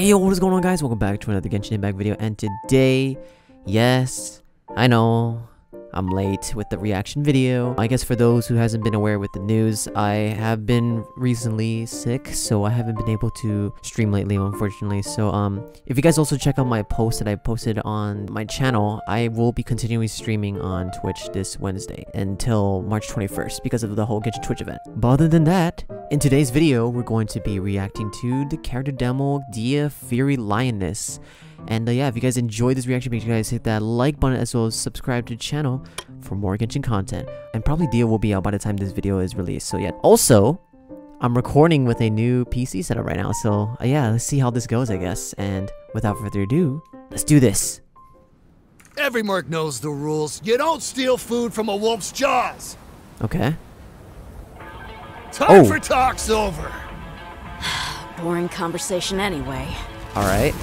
Hey yo, what is going on guys? Welcome back to another Genshin Impact video and today, yes, I know, I'm late with the reaction video. I guess for those who hasn't been aware with the news, I have been recently sick, so I haven't been able to stream lately, unfortunately. So, um, if you guys also check out my post that I posted on my channel, I will be continuing streaming on Twitch this Wednesday until March 21st because of the whole Genshin Twitch event. But other than that, in today's video, we're going to be reacting to the character demo Dehya Fiery Lioness. And uh, yeah, if you guys enjoyed this reaction, make sure you guys hit that like button as well as subscribe to the channel for more Genshin content. And probably Dehya will be out by the time this video is released. So yeah, also, I'm recording with a new PC setup right now. So uh, yeah, let's see how this goes, I guess. And without further ado, let's do this. Every merc knows the rules. You don't steal food from a wolf's jaws. Okay. Time Oh. for talks over. Boring conversation anyway. All right.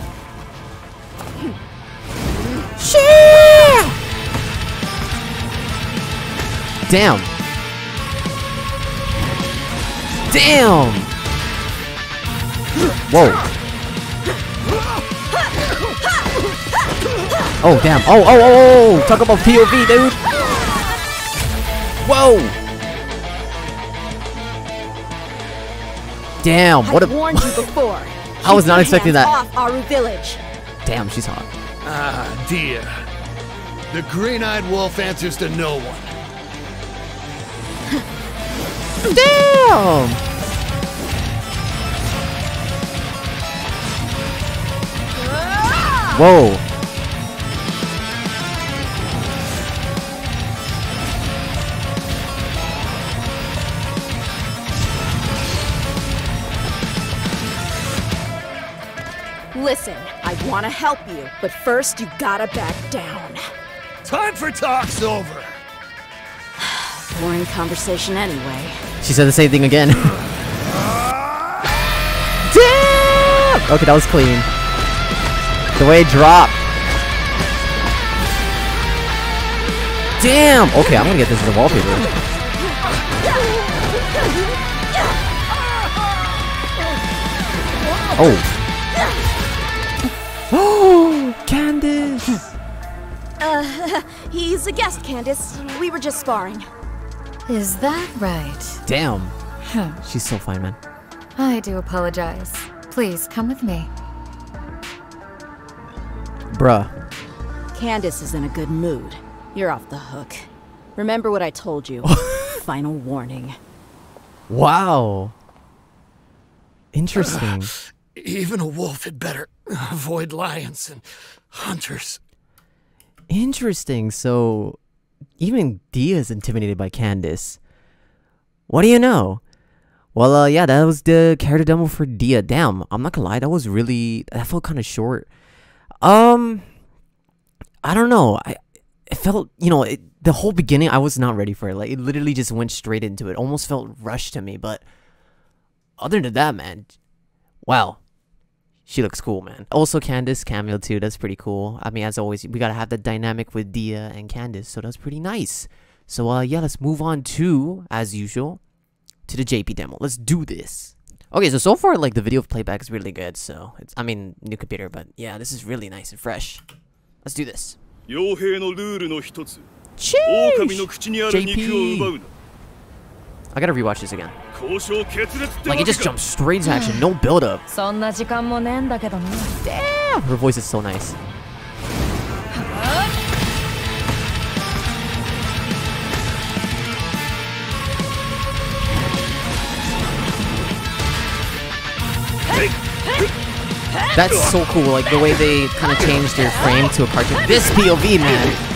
Damn. Damn. Whoa. Oh damn. Oh oh oh oh. oh. Talk about POV, dude. Whoa. Damn. What I a. warned you before. I was not expecting that. Off Aaru Village. Damn, she's hot. Ah, dear. The green-eyed wolf answers to no one. Damn. Whoa. Listen, I want to help you, but first you gotta back down. Time for talks over. Boring conversation anyway. She said the same thing again. Damn! Okay, that was clean. The way it dropped. Damn! Okay, I'm gonna get this as a wallpaper. Oh. Oh, Candace! Uh, he's a guest, Candace. We were just sparring. Is that right? Damn. Huh. She's so fine, man. I do apologize. Please come with me. Bruh. Candace is in a good mood. You're off the hook. Remember what I told you. Final warning. Wow. Interesting. Even a wolf had better avoid lions and hunters. Interesting. So, even Dehya is intimidated by Candace. What do you know? Well, uh, yeah, that was the character demo for Dehya. Damn, I'm not gonna lie, that was really that felt kind of short. Um, I don't know. I it felt you know it, the whole beginning I was not ready for it. Like it literally just went straight into it. Almost felt rushed to me. But other than that, man, wow. She looks cool, man. Also, Candace cameo too. That's pretty cool. I mean, as always, we gotta have the dynamic with Dehya and Candace, so that's pretty nice. So, uh, yeah, let's move on to, as usual, to the JP demo. Let's do this. Okay, so so far, like the video playback is really good. So it's, I mean, new computer, but yeah, this is really nice and fresh. Let's do this. 傭 I gotta rewatch this again. Like, it just jumps straight into action, no build-up. Damn! Her voice is so nice. That's so cool, like the way they kind of changed their frame to a cartoon. This POV, man!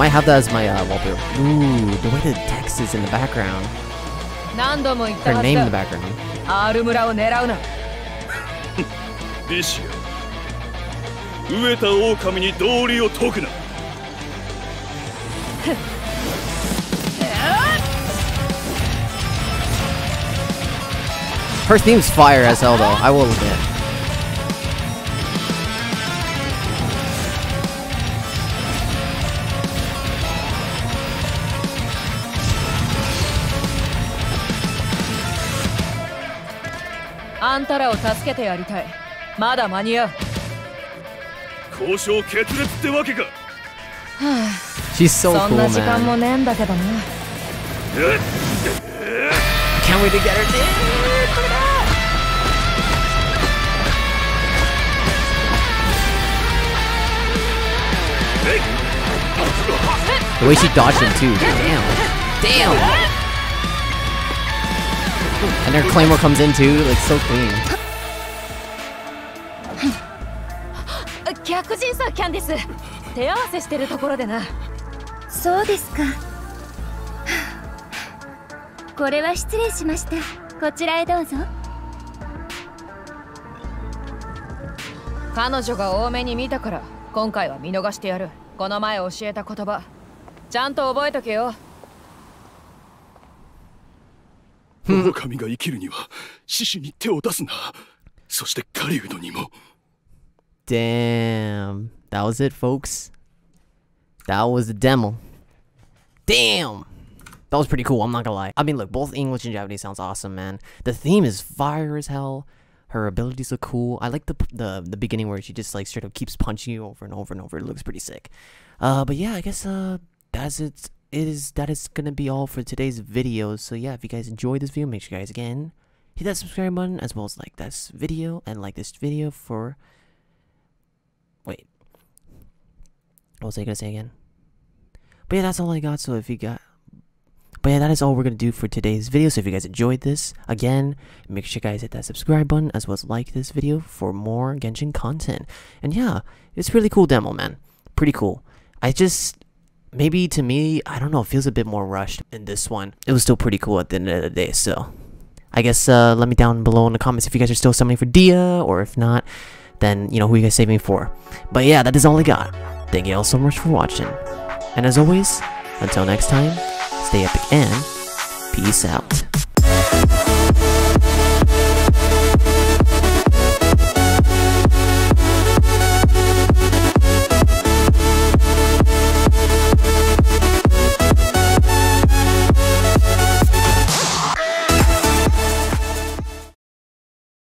might have that as my uh, wallpaper. Ooh, the way the text is in the background. Her name in the background. Her theme's fire as hell though, I will admit. あんたらを助けてやりたいまだ間に合う交渉決裂ってわけか She's so そん cool, な時間.もねえんだけどな Can't wait to get her there. The way she dodged him too. Damn. Damn. And her claymore comes in too, like so clean. 客人さキャンディス手合わせしてるところでなそうですか。これは失礼しました。こちらへどうぞ。彼女が多めに見たから今回は見逃してやるこの前教えた言葉ちゃんと覚えとけよ狼が生きるには獅子に手を出すなそして狩人にも Damn. That was it, folks. That was the demo. Damn. That was pretty cool, I'm not gonna lie. I mean, look, both English and Japanese sounds awesome, man. The theme is fire as hell. Her abilities look cool. I like the the the beginning where she just like straight up keeps punching you over and over and over. It looks pretty sick. Uh, but yeah, I guess uh that's it. it is that is gonna be all for today's video. So yeah, if you guys enjoyed this video, make sure you guys again hit that subscribe button as well as like this video and like this video for Wait. What was I gonna say again? But yeah, that's all I got. So if you got. But yeah, that is all we're gonna do for today's video. So if you guys enjoyed this, again, make sure you guys hit that subscribe button as well as like this video for more Genshin content. And yeah, it's really cool demo, man. Pretty cool. I just maybe to me, I don't know, it feels a bit more rushed in this one. It was still pretty cool at the end of the day, so I guess uh, let me down below in the comments if you guys are still summoning for Dehya, or if not, then you know who you guys saving for. But yeah, that is all I got. Thank you all so much for watching. And as always, until next time, stay epic and peace out.